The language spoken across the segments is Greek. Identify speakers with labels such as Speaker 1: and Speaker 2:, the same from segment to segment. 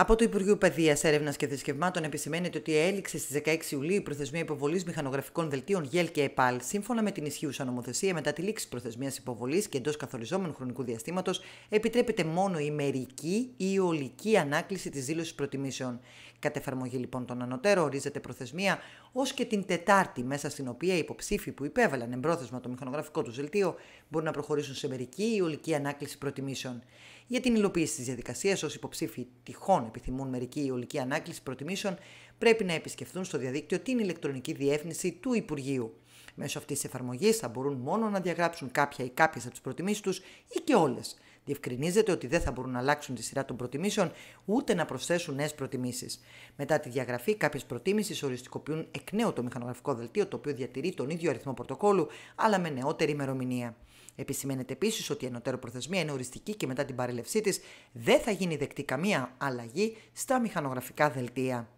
Speaker 1: Από το Υπουργείο Παιδείας, Έρευνας και Θρησκευμάτων επισημαίνεται ότι έληξε στις 16 Ιουλίου η προθεσμία υποβολής μηχανογραφικών δελτίων ΓΕΛ και ΕΠΑΛ, σύμφωνα με την ισχύουσα νομοθεσία, μετά τη λήξη προθεσμίας υποβολής και εντός καθοριζόμενου χρονικού διαστήματος, επιτρέπεται μόνο η μερική ή η ολική ανάκληση της δήλωσης προτιμήσεων. Κατ' εφαρμογή λοιπόν των ανωτέρων, ορίζεται προθεσμία ως και την Τετάρτη, μέσα στην οποία οι υποψήφοι που υπέβαλαν εμπρόθεσμα το μηχανογραφικό τους δελτίο μπορούν να προχωρήσουν σε μερική ή ολική ανάκληση προτιμήσεων. Για την υλοποίηση της διαδικασίας, όσοι υποψήφοι τυχόν επιθυμούν μερική ή ολική ανάκλησης προτιμήσεων, πρέπει να επισκεφθούν στο διαδίκτυο την ηλεκτρονική διεύθυνση του Υπουργείου. Μέσω αυτής της εφαρμογής θα μπορούν μόνο να διαγράψουν κάποια ή κάποιες από τις προτιμήσεις τους ή και όλες. Διευκρινίζεται ότι δεν θα μπορούν να αλλάξουν τη σειρά των προτιμήσεων ούτε να προσθέσουν νέες προτιμήσεις. Μετά τη διαγραφή, κάποιες προτίμησει οριστικοποιούν εκ νέου το μηχανογραφικό δελτίο, το οποίο διατηρεί τον ίδιο αριθμό πρωτοκόλου, αλλά με νεότερη ημερομηνία. Επισημαίνεται επίσης ότι η ενωτέρω προθεσμία είναι οριστική και μετά την παρέλευσή της δεν θα γίνει δεκτή καμία αλλαγή στα μηχανογραφικά δελτία.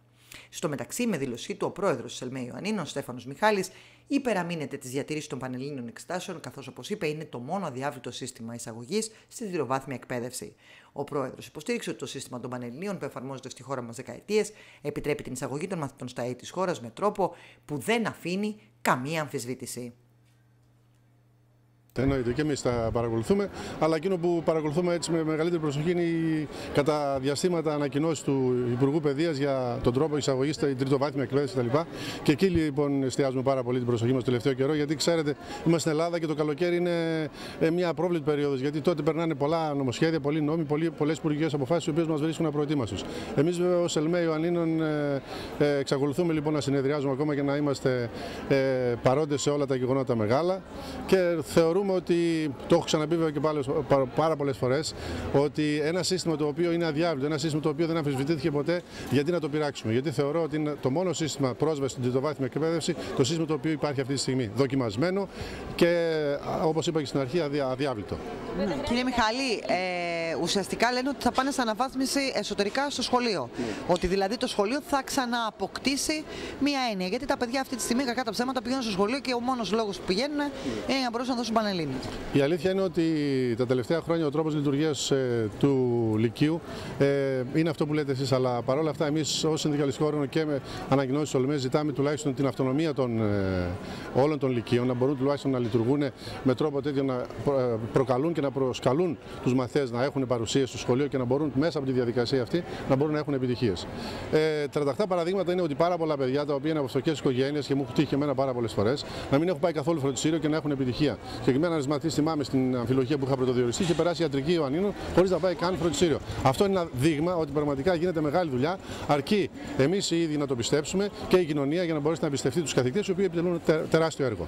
Speaker 1: Στο μεταξύ, με δήλωσή του, ο πρόεδρος της ΕΛΜΕ Ιωαννίνων, Στέφανος Μιχάλης, υπεραμείνεται τη διατήρηση των πανελλήνιων εξετάσεων, καθώς, όπως είπε, είναι το μόνο αδιάβλητο σύστημα εισαγωγής στη δυροβάθμια εκπαίδευση. Ο πρόεδρος υποστήριξε ότι το σύστημα των πανελλήνιων που εφαρμόζεται στη χώρα μας δεκαετίες επιτρέπει την εισαγωγή των μαθητών στα έτη της χώρας με τρόπο που δεν αφήνει καμία αμφισβήτηση.
Speaker 2: Εννοείται και εμείς τα παρακολουθούμε, αλλά εκείνο που παρακολουθούμε έτσι με μεγαλύτερη προσοχή είναι η κατά διαστήματα ανακοινώσεις του Υπουργού Παιδείας για τον τρόπο εισαγωγής στην τριτοβάθμια εκπαίδευση κτλ. Και εκεί λοιπόν εστιάζουμε πάρα πολύ την προσοχή μας το τελευταίο καιρό, γιατί ξέρετε, είμαστε στην Ελλάδα και το καλοκαίρι είναι ε, μια απρόβλητη περίοδος. Γιατί τότε περνάνε πολλά νομοσχέδια, πολλοί νόμοι, πολλές υπουργικές αποφάσεις, οι οποίες μας βρίσκουν απροετοίμαστους. Εμείς βέβαια ως ΕΛΜΕ Ιωαννίνων ε, ε, εξακολουθούμε λοιπόν να συνεδριάζουμε ακόμα και να είμαστε παρόντες σε όλα τα γεγονότα μεγάλα και θεωρούμε ότι, το έχω ξαναπεί βέβαια και πάρα πολλές φορές, ότι ένα σύστημα το οποίο είναι αδιάβλητο, ένα σύστημα το οποίο δεν αμφισβητήθηκε ποτέ, γιατί να το πειράξουμε; Γιατί θεωρώ ότι είναι το μόνο σύστημα πρόσβασης στην τριτοβάθμια εκπαίδευση, το σύστημα το οποίο υπάρχει αυτή τη στιγμή. Δοκιμασμένο και όπως είπα και στην αρχή, αδιάβλητο.
Speaker 3: Ναι. Κύριε Μιχαλή, ε, ουσιαστικά λένε ότι θα πάνε σε αναβάθμιση εσωτερικά στο σχολείο. Ναι. Ότι δηλαδή το σχολείο θα ξανααποκτήσει μία έννοια. Γιατί τα παιδιά αυτή τη στιγμή, κακά τα ψέματα, πηγαίνουν στο σχολείο και ο μόνος λόγος που πηγαίνουν ναι. είναι να μπορούσαν να δώσουν πανελίνη.
Speaker 2: Η αλήθεια είναι ότι τα τελευταία χρόνια ο τρόπος λειτουργίας ε, του Λυκείου ε, είναι αυτό που λέτε εσείς, αλλά παρόλα αυτά εμείς ως συνδικαλιστικό όργανο και με ανακοινώσεις ΟΛΜΕ ζητάμε τουλάχιστον την αυτονομία των, ε, όλων των Λυκείων, να μπορούν τουλάχιστον να λειτουργούν με τρόπο τέτοιο να προκαλούν και να προσκαλούν τους μαθές να έχουν παρουσία στο σχολείο και να μπορούν μέσα από τη διαδικασία αυτή να μπορούν να έχουν επιτυχίες. Ε, τρανταχτά παραδείγματα είναι ότι πάρα πολλά παιδιά τα οποία είναι από φτωχές οικογένειες και μου έχουν τύχει και εμένα πάρα πολλές φορές να μην έχουν πάει καθόλου φροντιστήριο και να έχουν επιτυχία. Συγκεκριμένα ένα μαθητή, θυμάμαι στην αμφιλογία που είχα πρωτοδιοριστεί, είχε περάσει ιατρική Ιωαννίνων χωρίς να πάει καν φροντιστήριο. Αυτό είναι ένα δείγμα ότι πραγματικά γίνεται μεγάλη δουλειά, αρκεί εμείς οι ίδιοι να το πιστέψουμε και η κοινωνία για να μπορέσει να εμπιστευτεί τους καθηγητές, οι οποίοι επιτελούν τεράστιο έργο.